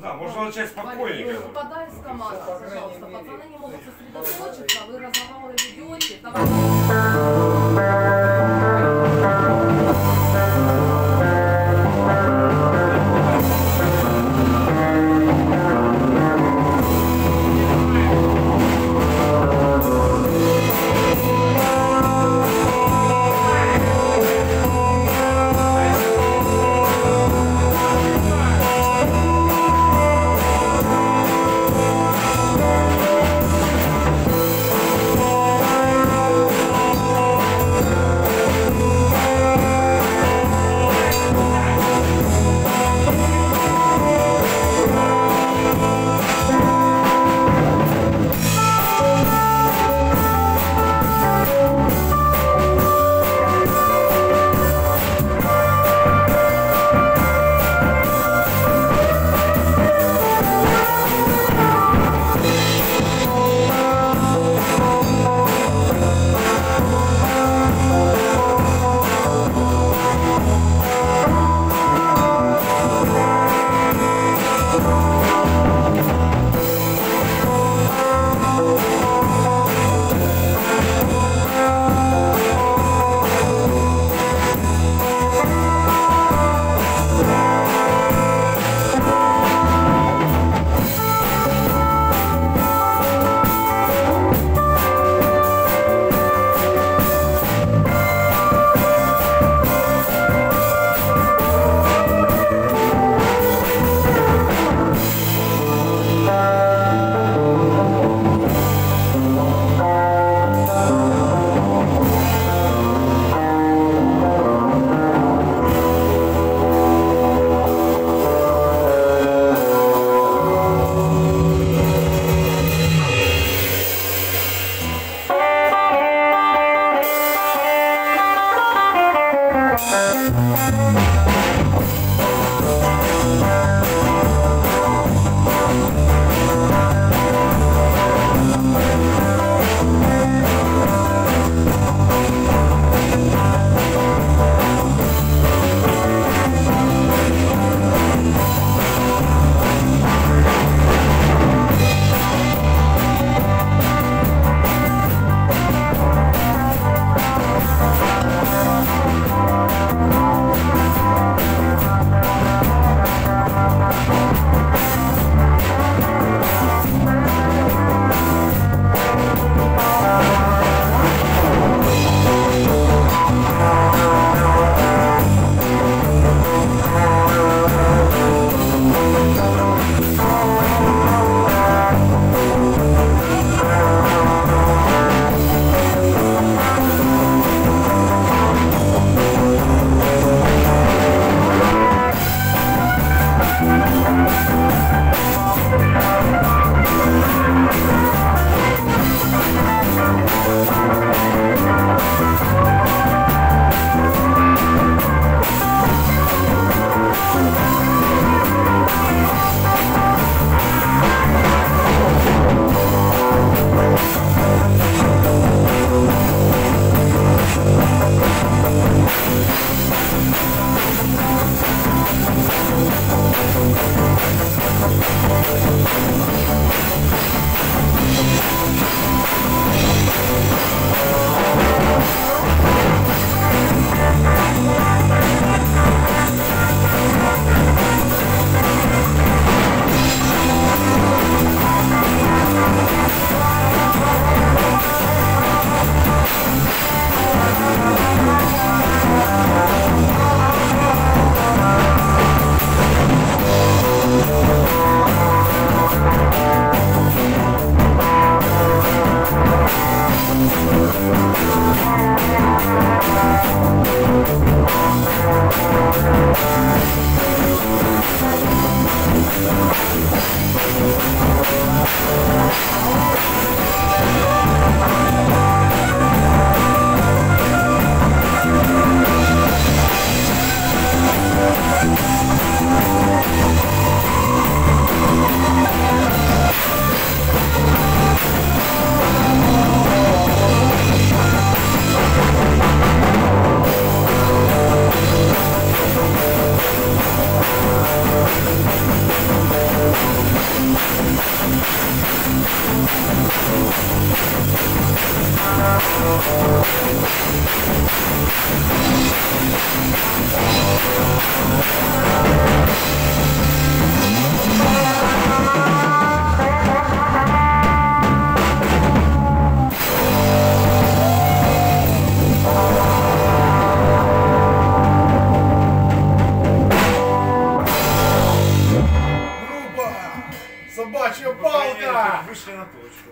Да, можно начать спокойненько. Выпадай с команды, пожалуйста. Пацаны не могут сосредоточиться, вы разговоры ведете.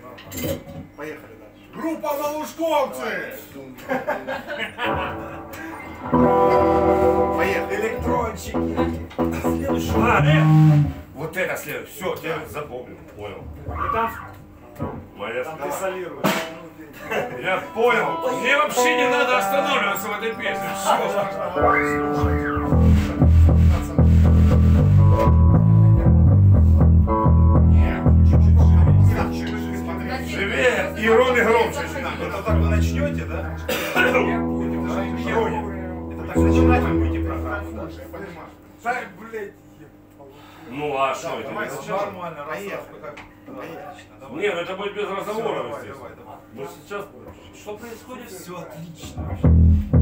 Нормально. Поехали дальше. Группа Малушковцы! Поехали. Электрончики. Следующий. А, вот это следует. Все, я запомнил. Понял. И там, Моя там ты солируешь. Я понял. Мне вообще не надо останавливаться в этой песне. Все. Это так вы начнете, да? Это так начинать вы будете программу, да? Так, блядь. Ну а что это? Давай сейчас нормально. Отлично, давай. Не, ну это будет без разговора, естественно. Ну сейчас, что происходит? Все отлично.